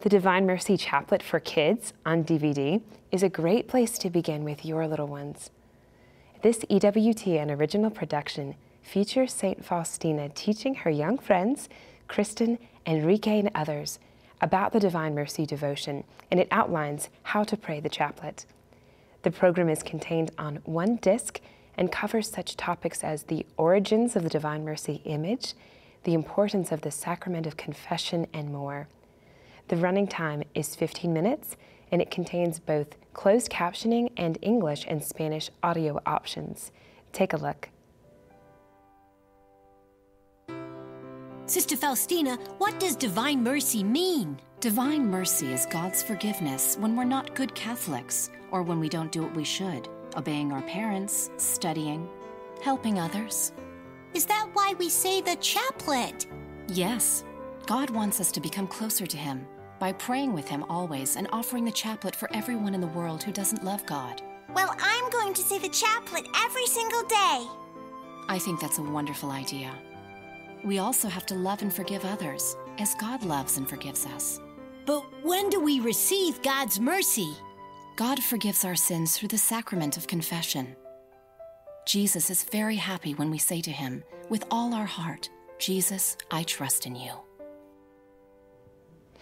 The Divine Mercy Chaplet for Kids on DVD is a great place to begin with your little ones. This EWT EWTN original production features St. Faustina teaching her young friends, Kristen, Enrique, and others about the Divine Mercy devotion, and it outlines how to pray the chaplet. The program is contained on one disc and covers such topics as the origins of the Divine Mercy image, the importance of the sacrament of confession, and more. The running time is 15 minutes and it contains both closed captioning and English and Spanish audio options. Take a look. Sister Faustina, what does divine mercy mean? Divine mercy is God's forgiveness when we're not good Catholics or when we don't do what we should, obeying our parents, studying, helping others. Is that why we say the chaplet? Yes, God wants us to become closer to Him by praying with Him always and offering the chaplet for everyone in the world who doesn't love God. Well, I'm going to say the chaplet every single day. I think that's a wonderful idea. We also have to love and forgive others, as God loves and forgives us. But when do we receive God's mercy? God forgives our sins through the sacrament of confession. Jesus is very happy when we say to him, with all our heart, Jesus, I trust in you.